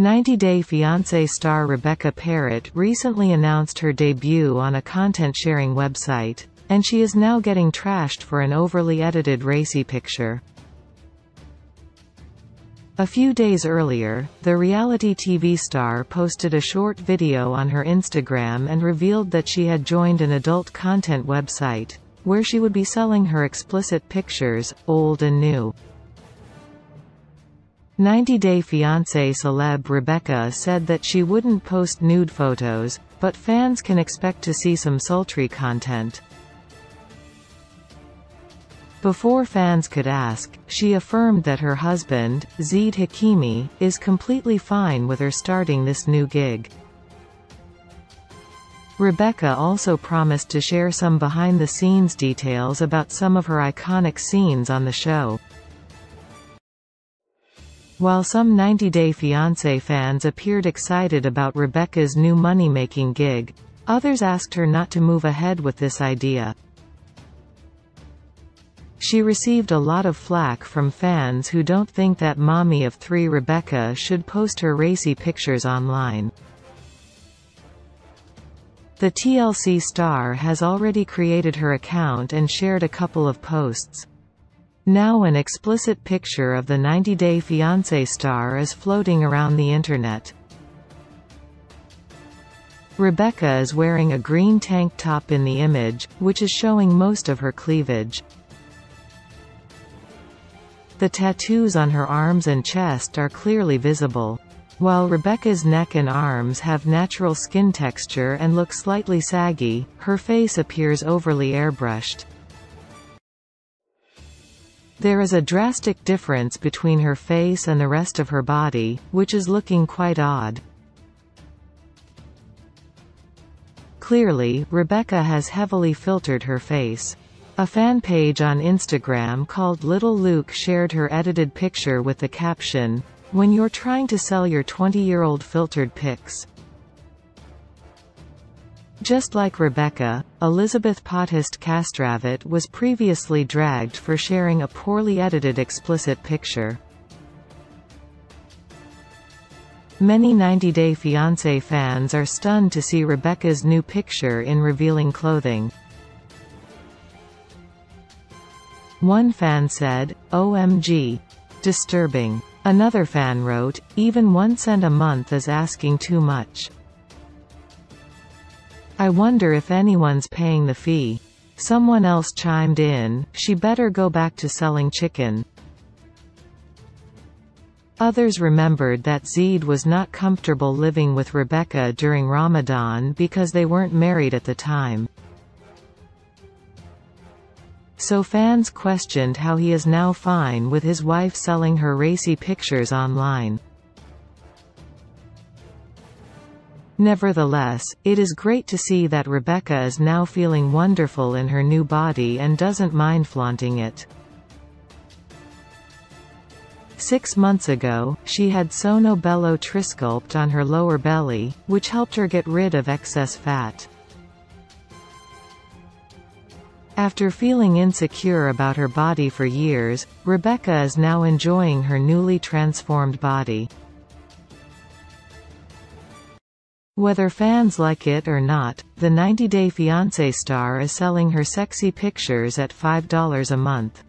90 Day Fiancé star Rebecca Parrott recently announced her debut on a content-sharing website, and she is now getting trashed for an overly edited racy picture. A few days earlier, the reality TV star posted a short video on her Instagram and revealed that she had joined an adult content website, where she would be selling her explicit pictures, old and new. 90 Day Fiancé celeb Rebecca said that she wouldn't post nude photos, but fans can expect to see some sultry content. Before fans could ask, she affirmed that her husband, Zeid Hakimi, is completely fine with her starting this new gig. Rebecca also promised to share some behind-the-scenes details about some of her iconic scenes on the show. While some 90 Day Fiancé fans appeared excited about Rebecca's new money-making gig, others asked her not to move ahead with this idea. She received a lot of flack from fans who don't think that mommy of three Rebecca should post her racy pictures online. The TLC star has already created her account and shared a couple of posts. Now an explicit picture of the 90 Day Fiancé star is floating around the internet. Rebecca is wearing a green tank top in the image, which is showing most of her cleavage. The tattoos on her arms and chest are clearly visible. While Rebecca's neck and arms have natural skin texture and look slightly saggy, her face appears overly airbrushed. There is a drastic difference between her face and the rest of her body, which is looking quite odd. Clearly, Rebecca has heavily filtered her face. A fan page on Instagram called Little Luke shared her edited picture with the caption, When you're trying to sell your 20-year-old filtered pics. Just like Rebecca, Elizabeth Potthast Castravet was previously dragged for sharing a poorly edited explicit picture. Many 90 Day Fiancé fans are stunned to see Rebecca's new picture in revealing clothing. One fan said, OMG. Disturbing. Another fan wrote, even one cent a month is asking too much. I wonder if anyone's paying the fee. Someone else chimed in, she better go back to selling chicken. Others remembered that Zeid was not comfortable living with Rebecca during Ramadan because they weren't married at the time. So fans questioned how he is now fine with his wife selling her racy pictures online. Nevertheless, it is great to see that Rebecca is now feeling wonderful in her new body and doesn't mind flaunting it. Six months ago, she had Sono Bello Trisculpt on her lower belly, which helped her get rid of excess fat. After feeling insecure about her body for years, Rebecca is now enjoying her newly transformed body. Whether fans like it or not, the 90 Day Fiancé star is selling her sexy pictures at $5 a month.